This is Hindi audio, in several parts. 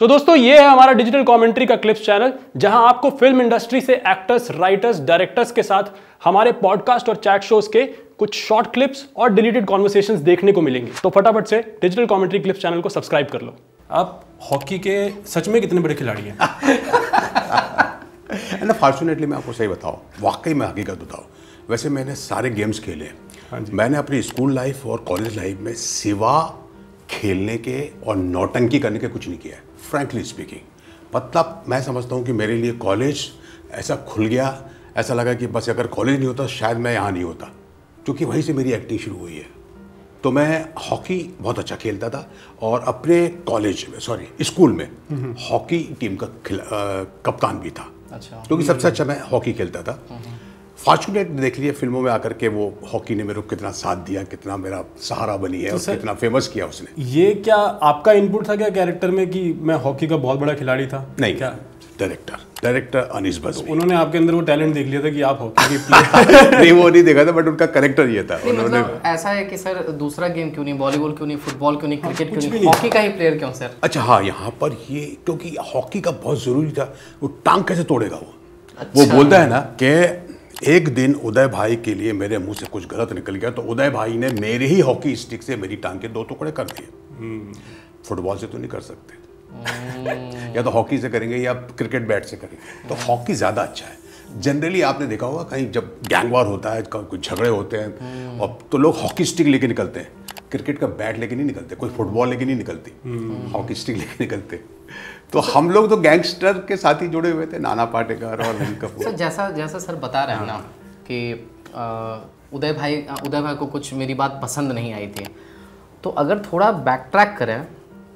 तो दोस्तों ये है हमारा डिजिटल कमेंट्री का क्लिप्स चैनल जहाँ आपको फ़िल्म इंडस्ट्री से एक्टर्स राइटर्स डायरेक्टर्स के साथ हमारे पॉडकास्ट और चैट शोज़ के कुछ शॉर्ट क्लिप्स और डिलीटेड कॉन्वर्सेशंस देखने को मिलेंगे। तो फटाफट से डिजिटल कॉमेंट्री क्लिप्स चैनल को सब्सक्राइब कर लो। आप हॉकी के सच में कितने बड़े खिलाड़ी हैं? ना फॉर्चुनेटली मैं आपको सही बताऊँ वाकई में हकीकत बताऊँ वैसे मैंने सारे गेम्स खेले। हाँ जी। मैंने अपनी स्कूल लाइफ और कॉलेज लाइफ में सिवा खेलने के और नौटंकी करने के कुछ नहीं किया है फ्रैंकली स्पीकिंग मतलब मैं समझता हूँ कि मेरे लिए कॉलेज ऐसा खुल गया ऐसा लगा कि बस अगर कॉलेज नहीं होता शायद मैं यहाँ नहीं होता क्योंकि वहीं से मेरी एक्टिंग शुरू हुई है। तो मैं हॉकी बहुत अच्छा खेलता था और अपने कॉलेज में सॉरी स्कूल में हॉकी टीम का कप्तान भी था। अच्छा। क्योंकि सबसे अच्छा मैं हॉकी खेलता था। फॉर्चुनेट देख लिया फ़िल्मों में आकर के वो हॉकी ने मेरे को कितना साथ दिया कितना मेरा सहारा बनी है तो और कितना फ़ेमस किया उसने। ये क्या आपका इनपुट था क्या कैरेक्टर में कि मैं हॉकी का बहुत बड़ा खिलाड़ी था? नहीं क्या? डायरेक्टर डायरेक्टर अनिस बजमी उन्होंने आपके अंदर वो टैलेंट देख लिया था कि आप हॉकी के प्लेयर नहीं वो नहीं देखा था बट उनका करेक्टर ये था। उन्होंने मतलब ऐसा है कि सर दूसरा गेम क्यों नहीं वॉलीबॉल क्यों नहीं फुटबॉल क्यों नहीं क्रिकेट क्यों नहीं नहीं। हॉकी का ही प्लेयर क्यों सर? अच्छा हाँ यहाँ पर ये क्योंकि हॉकी का बहुत ज़रूरी था वो टांग कैसे तोड़ेगा वो? अच्छा। वो बोलता है ना कि एक दिन उदय भाई के लिए मेरे मुँह से कुछ गलत निकल गया तो उदय भाई ने मेरे ही हॉकी स्टिक से मेरी टांग के दो टुकड़े कर दिए। फुटबॉल से तो नहीं कर सकते। या तो हॉकी से करेंगे या क्रिकेट बैट से करेंगे। तो हॉकी ज़्यादा अच्छा है। जनरली आपने देखा होगा कहीं जब गैंगवार होता है कुछ झगड़े होते हैं और तो लोग हॉकी स्टिक लेके निकलते हैं। क्रिकेट का बैट लेके नहीं निकलते कोई फुटबॉल लेके नहीं निकलती हॉकी स्टिक लेके निकलते। तो हम लोग तो गैंगस्टर के साथ ही जुड़े हुए थे नाना पाटेकर और अनिल कपूर। सर जैसा जैसा सर बता रहे हैं ना कि उदय भाई उदय भाई को कुछ मेरी बात पसंद नहीं आई थी। तो अगर थोड़ा बैक ट्रैक करें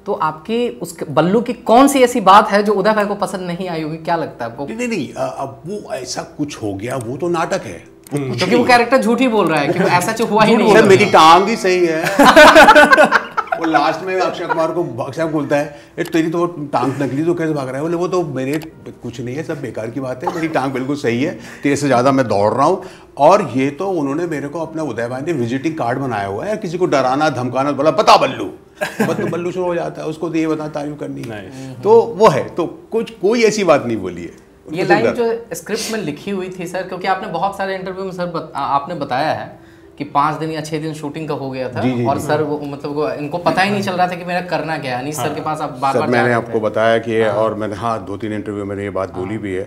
तो आपकी उस बल्लू की कौन सी ऐसी बात है जो उदय भाई को पसंद नहीं आई होगी? क्या लगता है आपको? नहीं नहीं नहीं अब वो ऐसा कुछ हो गया वो तो नाटक है। क्योंकि वो कैरेक्टर झूठ ही बोल रहा है क्योंकि ऐसा जो हुआ ही नहीं। सर है। मेरी टांग ही सही है। वो लास्ट में अक्षय कुमार को अक्षय बोलता है "ए, तेरी तो टांग नकली तो कैसे भाग रहा है? बोले वो तो मेरे कुछ नहीं है सब बेकार की बात है। मेरी टांग बिल्कुल सही है तेरे से ज़्यादा मैं दौड़ रहा हूँ। और ये तो उन्होंने मेरे को अपना उदय भाई ने विजिटिंग कार्ड बनाया हुआ है। किसी को डराना धमकाना बोला बता बल्लू। बस तो बल्लू शुरू हो जाता है उसको तो ये बता तारीफ़ करनी है। तो वो है। तो कुछ कोई ऐसी बात नहीं बोली है। ये लाइन जो स्क्रिप्ट में लिखी हुई थी सर क्योंकि आपने बहुत सारे इंटरव्यू में सर बत, आ- आपने बताया है कि पाँच दिन या छह दिन शूटिंग का हो गया था जी, जी, और जी। सर वो मतलब वो इनको पता ही नहीं चल रहा था कि मेरा करना क्या है। सर के पास आप बार सर बार मैंने आपको बताया कि और मैंने हाँ दो तीन इंटरव्यू में ये बात बोली भी है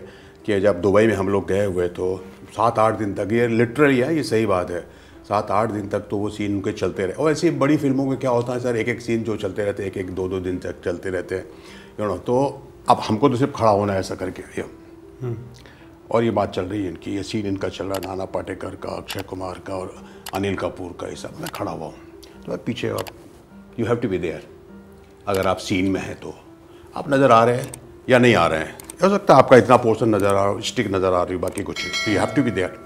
कि जब दुबई में हम लोग गए हुए तो सात आठ दिन तक ये लिटरली है ये सही बात है। सात आठ दिन तक तो वो सीन उनके चलते रहे। और ऐसी बड़ी फ़िल्मों में क्या होता है सर एक एक सीन जो चलते रहते हैं एक एक दो दो दिन तक चलते रहते हैं। यू नो तो अब हमको तो सिर्फ़ खड़ा होना है ऐसा करके और ये बात चल रही है इनकी। ये सीन इनका चल रहा है नाना पाटेकर का अक्षय कुमार का और अनिल कपूर का ये सब। मैं खड़ा हुआ हूँ। तो मैं पीछे you have to be there अगर आप सीन में हैं तो। आप नज़र आ रहे हैं या नहीं आ रहे हैं? हो सकता है आपका इतना पोर्शन नज़र आ रहा स्टिक नज़र आ रही हो बाकी कुछ you have to be there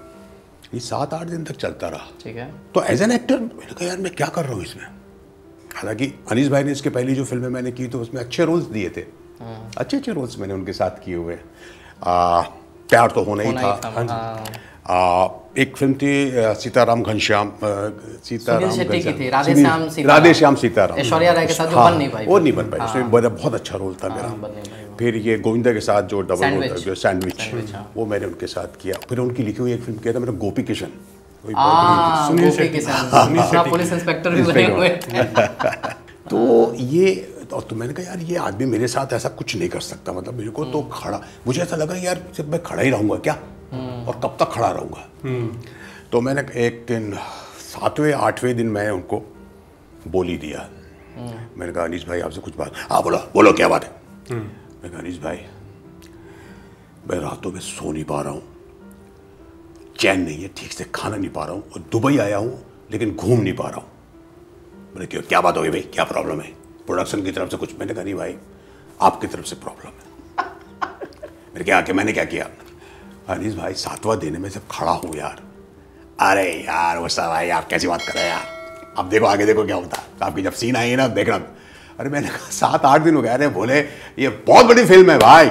ये सात आठ दिन तक चलता रहा। ठीक है। तो एज एन एक्टर मैंने कहा यार मैं क्या कर रहा हूँ इसमें? हालाँकि अनीस भाई ने इसके पहली जो फ़िल्में मैंने की तो उसमें अच्छे रोल्स दिए थे। अच्छे अच्छे रोल्स मैंने उनके साथ किए हुए आ, प्यार तो होना ही था। था, हाँ। आ, एक फ़िल्म थी सीताराम घनश्याम सीताराम राधे श्याम सीताराम। राधे श्याम सीताराम। ऐश्वर्या राय के साथ हाँ, नहीं वो नहीं बन पाई। उसमें बड़ा बहुत अच्छा रोल था हाँ, मेरा। फिर ये गोविंदा के साथ जो डबल रोल सैंडविच। था जो सैंडविच हाँ। वो मैंने उनके साथ किया। फिर उनकी लिखी हुई एक फ़िल्म किया था मेरा गोपी किशन सुनील। पुलिस इंस्पेक्टर भी बने हुए तो ये और तो मैंने कहा यार ये आदमी मेरे साथ ऐसा कुछ नहीं कर सकता। मतलब मेरे को तो खड़ा मुझे ऐसा लगा यार सिर्फ़ मैं खड़ा ही रहूँगा क्या? और कब तक खड़ा रहूँगा? तो मैंने एक दिन सातवें आठवें दिन मैं उनको बोली दिया। मैंने कहा अनिश भाई आपसे कुछ बात हाँ बोलो बोलो क्या बात है? मैंने कहा अनीस भाई मैं रातों में सो नहीं पा रहा हूँ चैन नहीं है ठीक से खाना नहीं पा रहा हूँ और दुबई आया हूँ लेकिन घूम नहीं पा रहा हूँ। मैंने क्यों क्या बात होगी भाई? क्या प्रॉब्लम है? प्रोडक्शन की तरफ़ से कुछ मैंने कहा नहीं भाई आपकी तरफ़ से प्रॉब्लम है। मेरे क्या आके मैंने क्या किया? अनीस भाई सातवां देने में सब खड़ा हूँ यार अरे यार वो सब भाई आप कैसी बात कर रहे हैं यार? अब देखो आगे देखो क्या होता है। आपकी जब सीन आई है ना देखना। अरे मैंने कहा सात आठ दिन हो गए। अरे बोले ये बहुत बड़ी फ़िल्म है भाई।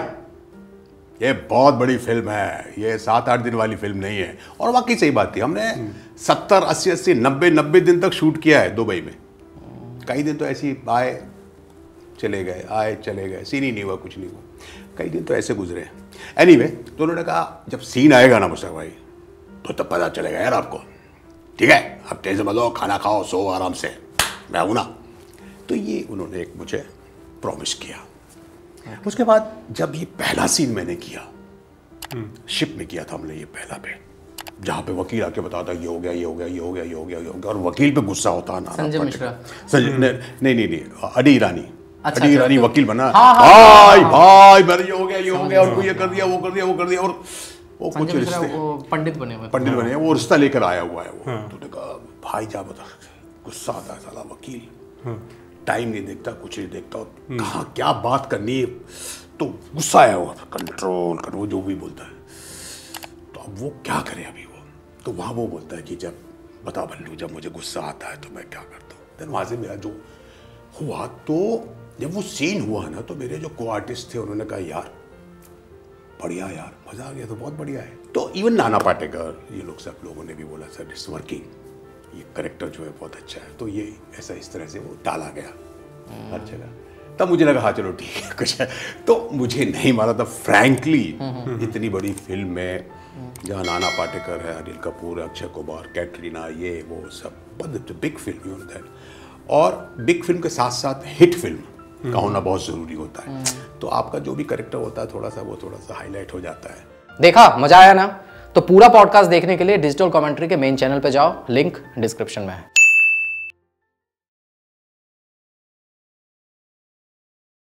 ये बहुत बड़ी फ़िल्म है। ये सात आठ दिन वाली फ़िल्म नहीं है। और वाकई सही बात थी। हमने सत्तर अस्सी अस्सी नब्बे नब्बे दिन तक शूट किया है दुबई में। कई दिन तो ऐसी आए चले गए आए चले गए सीन ही नहीं हुआ कुछ नहीं हुआ। कई दिन तो ऐसे गुजरे। एनी anyway, तो उन्होंने कहा जब सीन आएगा ना मुश्ताक भाई तो तब पता चलेगा यार आपको। ठीक है अब टेंशन मत लो खाना खाओ सो आराम से। मैं हूँ ना। तो ये उन्होंने एक मुझे प्रॉमिस किया। उसके बाद जब ये पहला सीन मैंने किया शिप में किया था हमने ये पहला पे जहाँ पे वकील आके बताता ये हो गया ये हो गया ये हो गया ये हो गया ये हो गया। और वकील पे गुस्सा होता ना संजय मिश्रा। संजय नहीं नहीं नहीं नहीं अडी ईरानी। अच्छा, अडी अच्छा, ईरानी तो- वकील बना। हाँ, हाँ, भाई भाई मेरे ये हो गया ये हो गया और कोई ये कर दिया वो कर दिया वो कर दिया। और वो कुछ रिश्ते पंडित बने हुए। पंडित बने वो रिश्ता लेकर आया हुआ है वो। तो कहा भाई जा बता। गुस्सा आता है साला वकील। टाइम नहीं देखता कुछ नहीं देखता। और कहाँ क्या बात करनी है? तो गुस्सा आया हुआ था कंट्रोल कर वो जो भी बोलता है। अब वो क्या करे अभी वो? तो वहाँ वो बोलता है कि जब बता बल्लू, जब मुझे गुस्सा आता है तो मैं क्या करता हूँ? देन वहाँ से मेरा जो हुआ तो जब वो सीन हुआ ना तो मेरे जो को आर्टिस्ट थे, उन्होंने कहा, यार, बढ़िया यार, मज़ा आ गया तो बहुत बढ़िया है। तो इवन नाना पाटेकर, ये लोग सब लोगों ने भी बोला, सर इट्स वर्किंग ये करेक्टर जो है बहुत अच्छा है। तो ये ऐसा इस तरह से वो डाला गया, हर जगह। तब मुझे लगा हाँ चलो ठीक है कुछ है। तो मुझे नहीं मारा था। फ्रैंकली इतनी बड़ी फ़िल्म में जहाँ नाना पाटेकर है अनिल कपूर है अक्षय कुमार कैटरीना ये वो सब बहुत बिग फ़िल्म यू दैट और बिग फ़िल्म के साथ साथ हिट फ़िल्म का होना बहुत ज़रूरी होता है। तो आपका जो भी करेक्टर होता है थोड़ा सा वो थोड़ा सा हाईलाइट हो जाता है। देखा मज़ा आया ना? तो पूरा पॉडकास्ट देखने के लिए डिजिटल कमेंट्री के मेन चैनल पे जाओ लिंक डिस्क्रिप्शन में है।